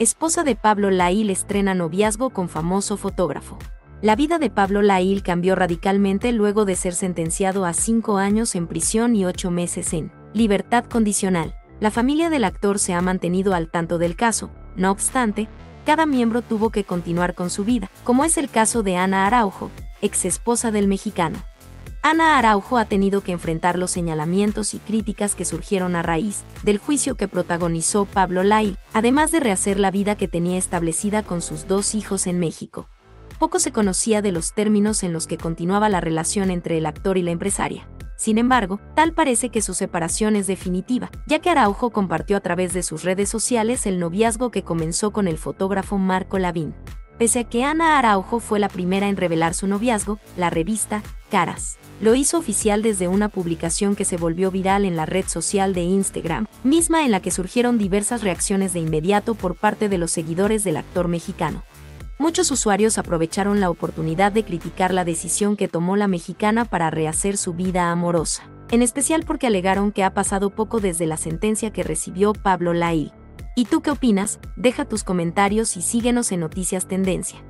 esposa de Pablo Lail estrena noviazgo con famoso fotógrafo. La vida de Pablo Lail cambió radicalmente luego de ser sentenciado a cinco años en prisión y ocho meses en libertad condicional. La familia del actor se ha mantenido al tanto del caso, no obstante, cada miembro tuvo que continuar con su vida, como es el caso de Ana Araujo, ex esposa del mexicano. Ana Araujo ha tenido que enfrentar los señalamientos y críticas que surgieron a raíz del juicio que protagonizó Pablo Lai, además de rehacer la vida que tenía establecida con sus dos hijos en México. Poco se conocía de los términos en los que continuaba la relación entre el actor y la empresaria. Sin embargo, tal parece que su separación es definitiva, ya que Araujo compartió a través de sus redes sociales el noviazgo que comenzó con el fotógrafo Marco Lavín. Pese a que Ana Araujo fue la primera en revelar su noviazgo, la revista Caras lo hizo oficial desde una publicación que se volvió viral en la red social de Instagram, misma en la que surgieron diversas reacciones de inmediato por parte de los seguidores del actor mexicano. Muchos usuarios aprovecharon la oportunidad de criticar la decisión que tomó la mexicana para rehacer su vida amorosa, en especial porque alegaron que ha pasado poco desde la sentencia que recibió Pablo Lail. ¿Y tú qué opinas? Deja tus comentarios y síguenos en Noticias Tendencia.